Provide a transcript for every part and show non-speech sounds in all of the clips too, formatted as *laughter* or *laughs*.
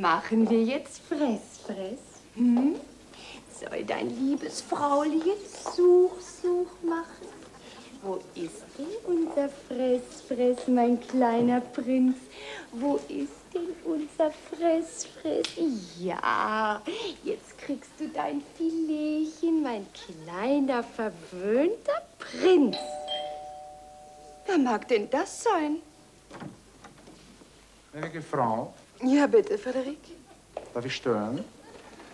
Machen wir jetzt Fress, Fress? Hm? Soll dein liebes jetzt Such, Such machen? Wo ist denn unser Fress, Fress, mein kleiner Prinz? Wo ist denn unser Fress, Fress? Ja, jetzt kriegst du dein Filetchen, mein kleiner, verwöhnter Prinz. Wer mag denn das sein? Gnädige Frau, Ja, bitte, Frederik. darf ich stören?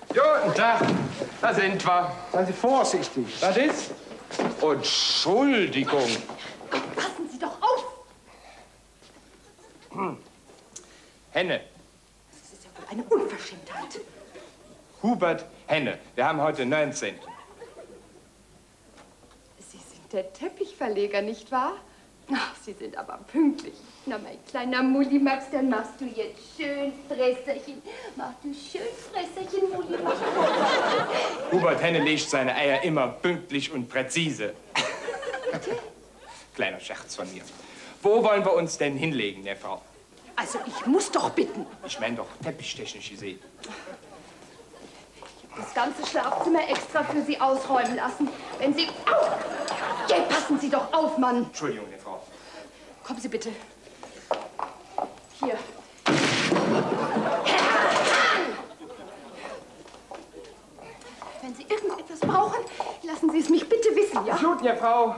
Guten Tag, da sind wir. Seien Sie vorsichtig. Was ist? Entschuldigung. Passen Sie doch auf! Henne. Das ist ja wohl eine Unverschämtheit. Hubert Henne. Wir haben heute 19. Sie sind der Teppichverleger, nicht wahr? Ach, Sie sind aber pünktlich. Na, mein kleiner Mulli Max, dann machst du jetzt schön Fresserchen. Mach du schön Fresserchen, Mulli Max. *laughs* Hubert Henne legt seine Eier immer pünktlich und präzise. Kleiner Scherz von mir. Wo wollen wir uns denn hinlegen, der Frau? Also, ich muss doch bitten. Ich meine doch teppichtechnisch gesehen. Das ganze Schlafzimmer extra für Sie ausräumen lassen. Wenn Sie... Au! Ja, passen Sie doch auf, Mann. Entschuldigung, der Frau. Kommen Sie bitte. Hier. Wenn Sie irgendetwas brauchen, lassen Sie es mich bitte wissen, ja? Gut, der Frau.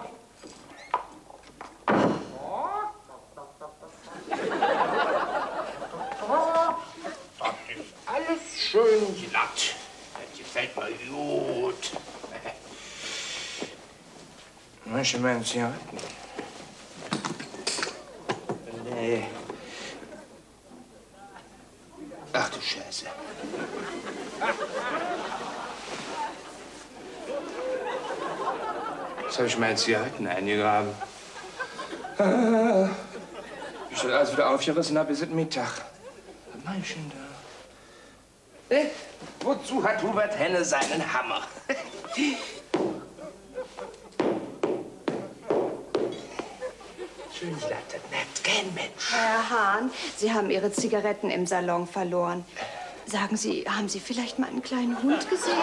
Alles schön glatt. Das gefällt mir gut. Möchte mal Zigaretten? Nee. Ach du Scheiße. Jetzt habe ich meine Zigaretten eingegraben. Ich soll alles wieder aufgerissen habe, bis es Mittag. Was mach ich denn da? Eh, wozu hat Hubert Henne seinen Hammer? *laughs* Glatt, nett, kein Mensch. Herr Hahn, Sie haben Ihre Zigaretten im Salon verloren. Sagen Sie, haben Sie vielleicht mal einen kleinen Hund gesehen?